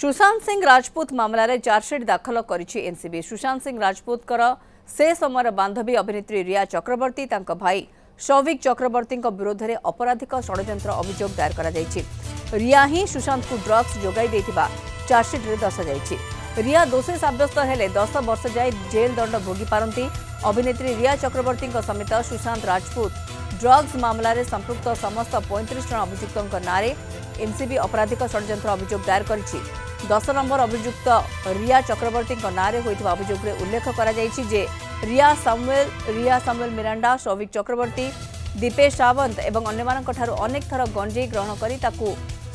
ସୁଶାନ୍ତ ସିଂ ରାଜପୁତ ମାମଲାରେ ଚାର୍ଜସିଟ୍ ଦାଖଲ କରିଛି ଏନ୍ସିବି ସୁଶାନ୍ତ ସିଂ ରାଜପୁତଙ୍କର ସେ ସମୟର ବାନ୍ଧବୀ ଅଭିନେତ୍ରୀ ରିୟା ଚକ୍ରବର୍ତ୍ତୀ ତାଙ୍କ ଭାଇ ସୌଭିକ ଚକ୍ରବର୍ତ୍ତୀଙ୍କ ବିରୋଧରେ ଅପରାଧିକ ଷଡ଼ଯନ୍ତ୍ର ଅଭିଯୋଗ ଦାୟର କରାଯାଇଛି ରିୟା ହିଁ ସୁଶାନ୍ତଙ୍କୁ ଡ୍ରଗ୍ସ ଯୋଗାଇ ଦେଇଥିବା ଚାର୍ଜସିଟ୍ରେ ଦର୍ଶାଯାଇଛି ରିୟା ଦୋଷୀ ସାବ୍ୟସ୍ତ ହେଲେ ଦଶ ବର୍ଷ ଯାଏ ଜେଲ୍ ଦଣ୍ଡ ଭୋଗିପାରନ୍ତି ଅଭିନେତ୍ରୀ ରିୟା ଚକ୍ରବର୍ତ୍ତୀଙ୍କ ସମେତ ସୁଶାନ୍ତ ରାଜପୁତ ଡ୍ରଗ୍ସ ମାମଲାରେ ସମ୍ପୃକ୍ତ ସମସ୍ତ ପଇଁତିରିଶ ଜଣ ଅଭିଯୁକ୍ତଙ୍କ ନାଁରେ ଏନ୍ସିବି ଅପରାଧିକ ଷଡ଼ଯନ୍ତ୍ର ଅଭିଯୋଗ ଦାୟର କରିଛି দশ নম্বর অভিযুক্ত রিয়া চক্রবর্তী নাঁরে হয়েছে অভিযোগ উল্লেখ করা যাইছি যে Rhea Samuel Rhea Samuel Miranda Showik Chakraborty Dipesh Sawant এবং অন্য মানুষ অনেক থর গঞ্জেই গ্রহণ করে তাকে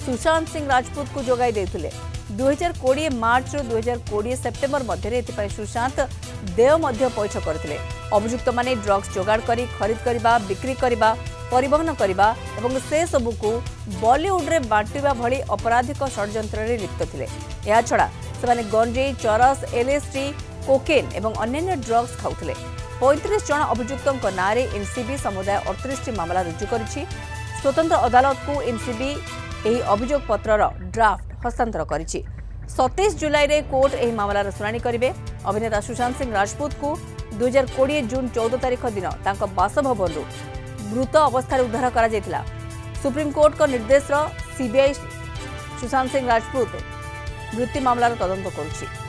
সুশান্ত সিং রাজপুত যোগাই দিয়ে দুই হাজার দুইহাজার কোড়িয়ে মার্চরু হাজার কোড়ি সেপ্টেম্বর মধ্যে এপাই সুশান্ত দেয় পৈঠ করে অভিযুক্ত মানে ড্রগ্স যোগাড় করে খরিদ করা বিক্রি করা ପରିବହନ କରିବା ଏବଂ ସେସବୁକୁ ବଲିଉଡ଼ରେ ବାଣ୍ଟିବା ଭଳି ଅପରାଧିକ ଷଡ଼ଯନ୍ତ୍ରରେ ଲିପ୍ତ ଥିଲେ ଏହାଛଡ଼ା ସେମାନେ ଗଞ୍ଜେଇ ଚରସ ଏଲ୍ଏସ୍ଟି କୋକେନ୍ ଏବଂ ଅନ୍ୟାନ୍ୟ ଡ୍ରଗ୍ସ ଖାଉଥିଲେ ପଇଁତିରିଶ ଜଣ ଅଭିଯୁକ୍ତଙ୍କ ନାଁରେ ଏନ୍ସିବି ସମୁଦାୟ ଅଠତିରିଶଟି ମାମଲା ରୁଜୁ କରିଛି ସ୍ୱତନ୍ତ୍ର ଅଦାଲତକୁ ଏନ୍ସିବି ଏହି ଅଭିଯୋଗ ପତ୍ରର ଡ୍ରାଫ୍ଟ ହସ୍ତାନ୍ତର କରିଛି ସତେଇଶ ଜୁଲାଇରେ କୋର୍ଟ ଏହି ମାମଲାର ଶୁଣାଣି କରିବେ ଅଭିନେତା ସୁଶାନ୍ତ ସିଂ ରାଜପୁତଙ୍କୁ ଦୁଇହଜାର କୋଡ଼ିଏ ଜୁନ୍ ଚଉଦ ତାରିଖ ଦିନ ତାଙ୍କ ବାସଭବନରୁ ମୃତ ଅବସ୍ଥାରେ ଉଦ୍ଧାର କରାଯାଇଥିଲା ସୁପ୍ରିମକୋର୍ଟଙ୍କ ନିର୍ଦ୍ଦେଶର ସିବିଆଇ ସୁଶାନ୍ତ ସିଂ ରାଜପୁତ ମୃତ୍ୟୁ ମାମଲାର ତଦନ୍ତ କରୁଛି